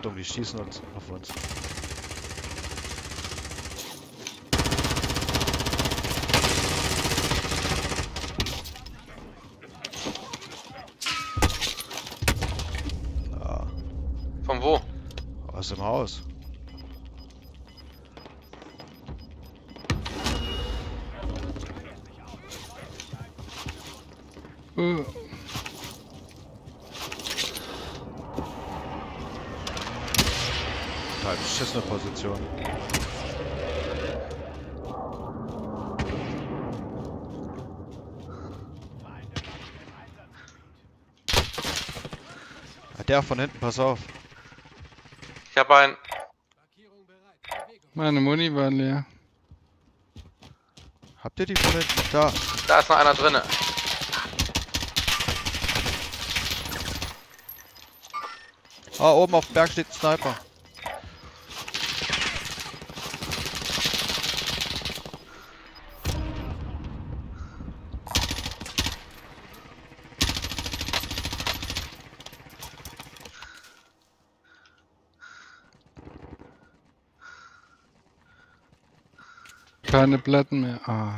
Achtung, die schießen uns auf uns. Ja, Von wo? aus dem Haus. Uh, Total beschissene Position. Der von hinten, pass auf. Ich habe einen. meine Muni war leer. Habt ihr die von hinten? Da. Da ist noch einer drinne. Ah, oben auf dem Berg steht ein Sniper. Keine Platten mehr. Ah.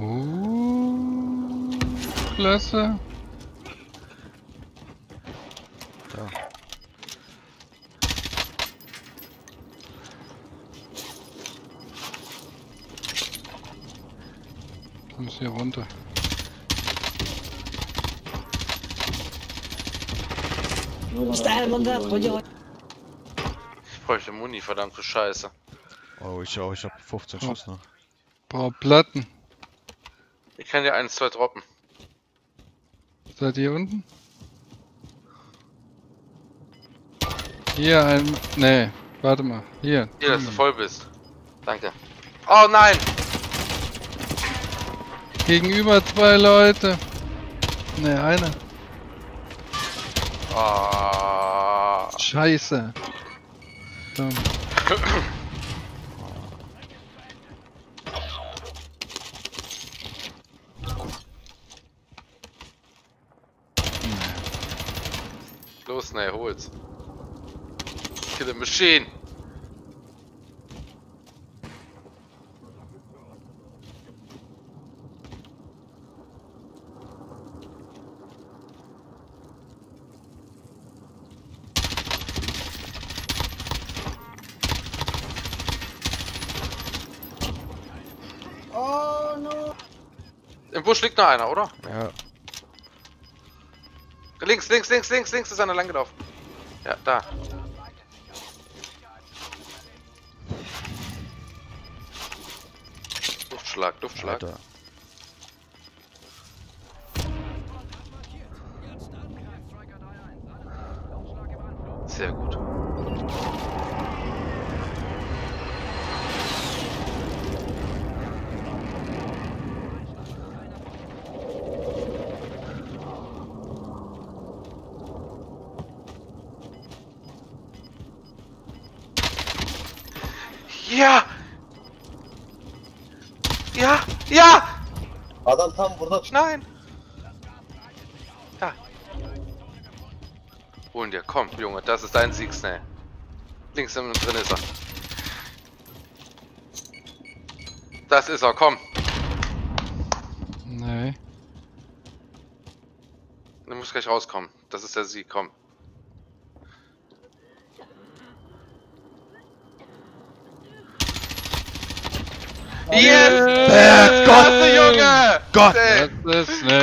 Uh, klasse. Ich muss hier runter. Ich bräuchte Muni, verdammte Scheiße. Oh, ich auch. Ich hab 15 Oh. Schuss noch. Brauch Platten. Ich kann dir eins, zwei droppen. Seid ihr unten? Hier ein. Nee, warte mal. Hier. Hier, dass du voll bist. Danke. Oh nein! Gegenüber zwei Leute. Ne, einer. Ah. Scheiße. So. Los, ne, hol's. Kill the machine. Busch liegt noch einer, oder? Ja. Links, links, links, links, links ist einer langgelaufen. Ja, da. Duftschlag, Duftschlag. Alter. Sehr gut. Ja! Ja! Ja! Adam tam burada Nein! Da. Holen dir, komm, Junge, das ist dein Sieg, Snell. Links drin ist er. Das ist er, komm. Nee. Du musst gleich rauskommen. Das ist der Sieg, komm. Yes! Gott! Klasse, Junge! Gott! Das ist ne.